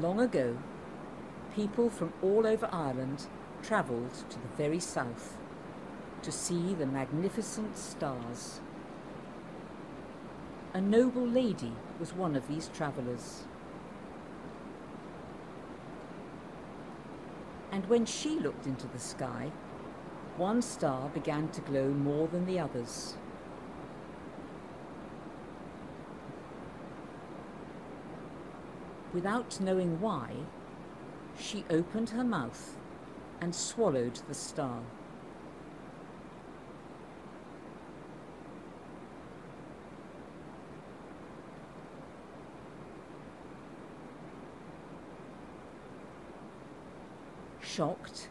Long ago, people from all over Ireland travelled to the very south to see the magnificent stars. A noble lady was one of these travellers. And when she looked into the sky, one star began to glow more than the others. Without knowing why, she opened her mouth and swallowed the star. Shocked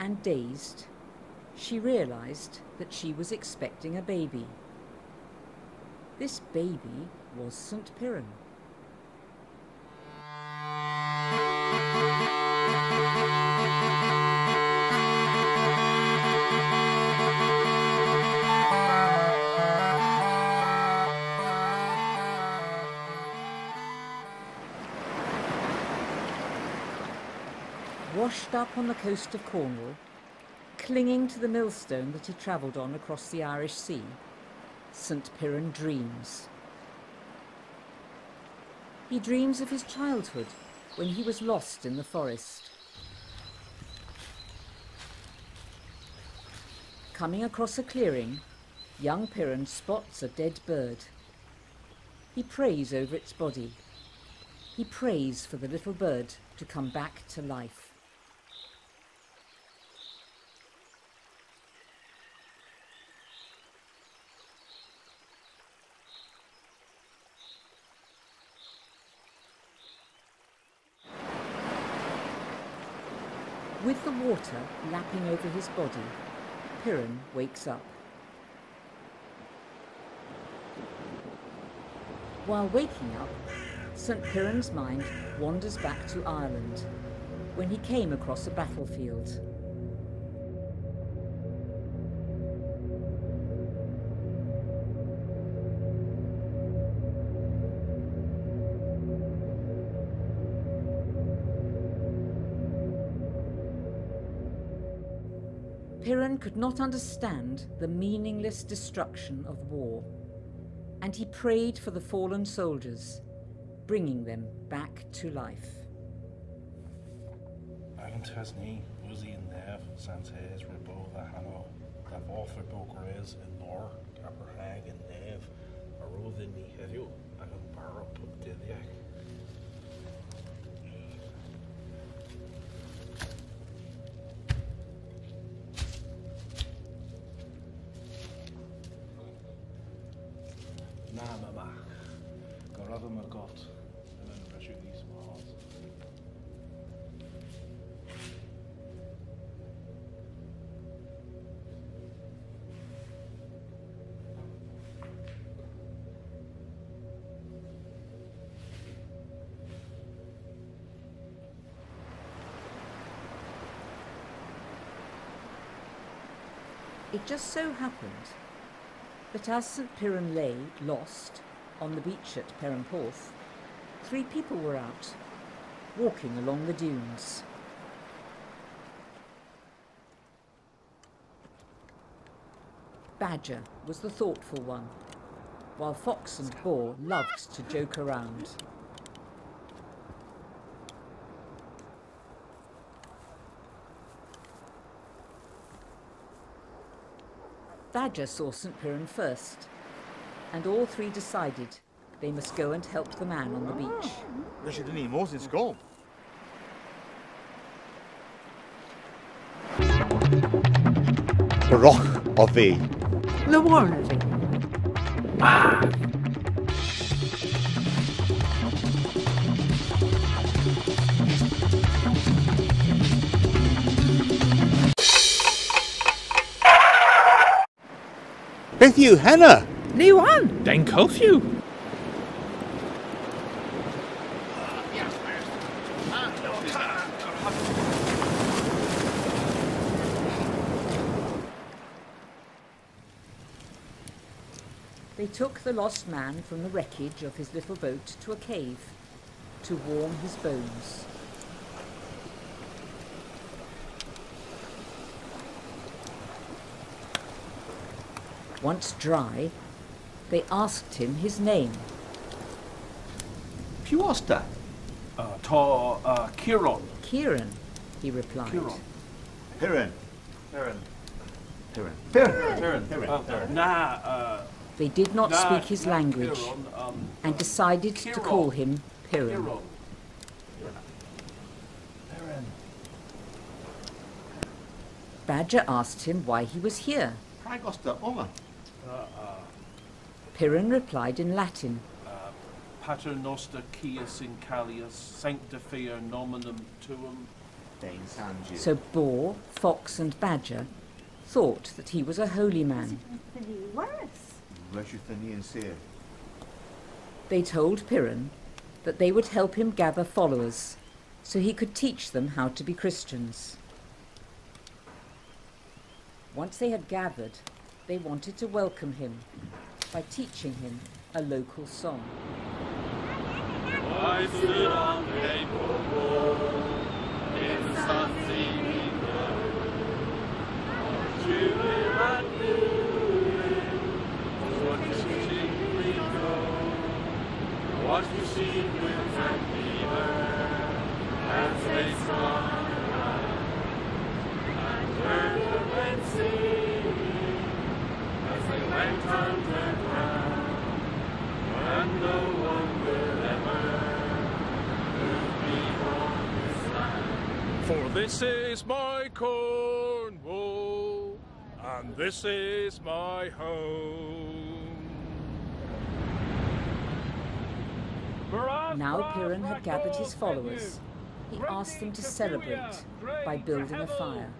and dazed, she realized that she was expecting a baby. This baby was St. Piran. Washed up on the coast of Cornwall, clinging to the millstone that he travelled on across the Irish Sea, St. Piran dreams. He dreams of his childhood when he was lost in the forest. Coming across a clearing, young Piran spots a dead bird. He prays over its body. He prays for the little bird to come back to life. With the water lapping over his body, Piran wakes up. While waking up, St. Piran's mind wanders back to Ireland, when he came across a battlefield. Piran could not understand the meaningless destruction of war, and he prayed for the fallen soldiers, bringing them back to life. Ribó hanó tá bófar bógréis in nór capar hag an nef a ródin ní hedú ag an bar put didiach. Mar got rhaid níos más. It just so happened that as St. Piran lay lost on the beach at Perranporth, three people were out, walking along the dunes. Badger was the thoughtful one, while Fox and Boar loved to joke around. Badger saw St. Piran first, and all three decided they must go and help the man on the beach. Leis sé ní mós in scóm. Roch a bhí. Le bhna bhí. Beth yw henna? Níháin Den curfew. They took the lost man from the wreckage of his little boat to a cave to warm his bones. Once dry, they asked him his name. Puosta. Uh, ta uh, Kieran. Kieran, he replied. Kieran. Piran. Kieran. Piran. Kieran. Kieran. Uh, nah, uh, They did not nah, speak his nah, language Kieran, um, and decided to call him Piran. Kieran. Kieran. Badger asked him why he was here. Pragosta Oma. Piran replied in Latin, uh, Pater noster quies in Callius, sanctifier nominum tuum. Dane Sanji. so Boar, Fox, and Badger thought that he was a holy man. They told Piran that they would help him gather followers so he could teach them how to be Christians. Once they had gathered, they wanted to welcome him by teaching him a local song. Watching we go. Watch the sheep with and fever as they swung around. And heard the men singing as they went underground. And no one will ever For this is my Cornwall, and this is my home. Now Piran had gathered his followers. He asked them to celebrate by building a fire.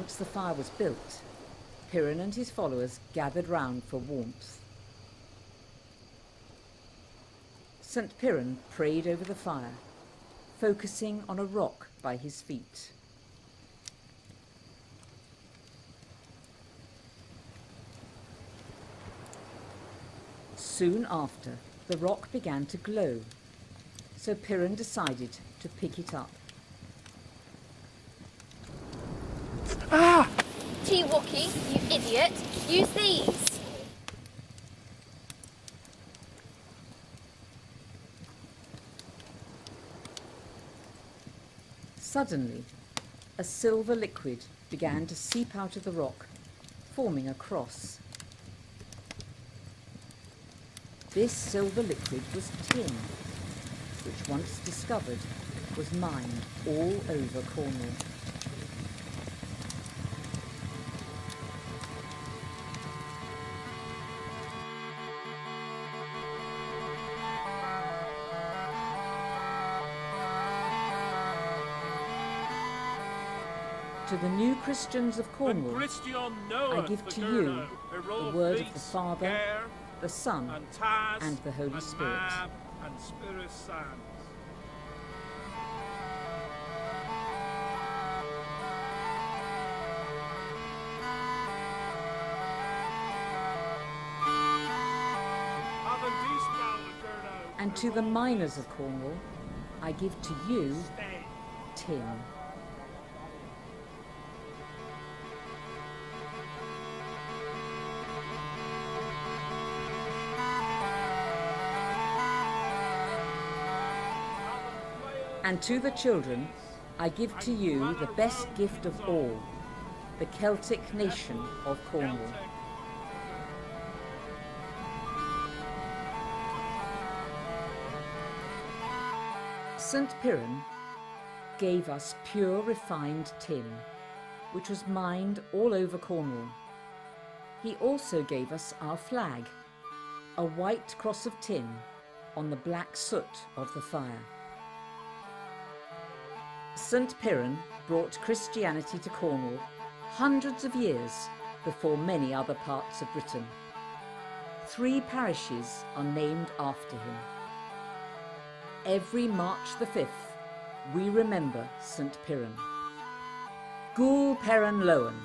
Once the fire was built, Piran and his followers gathered round for warmth. St. Piran prayed over the fire, focusing on a rock by his feet. Soon after, the rock began to glow, so Piran decided to pick it up. Ah! T-Walkie, you idiot. Use these. Suddenly, a silver liquid began to seep out of the rock, forming a cross. This silver liquid was tin, which once discovered was mined all over Cornwall. The new Christians of Cornwall, I give to you the word of the Father, the Son, and the Holy Spirit. And Spirit Sands. Haven't these now the Gurno, and to the miners of Cornwall, I give to you tin. And to the children, I give to you the best gift of all, the Celtic nation of Cornwall. St. Piran gave us pure refined tin, which was mined all over Cornwall. He also gave us our flag, a white cross of tin on the black soot of the fire. St. Piran brought Christianity to Cornwall hundreds of years before many other parts of Britain. Three parishes are named after him. Every March the 5th, we remember St. Piran. Gul Peran Lowen.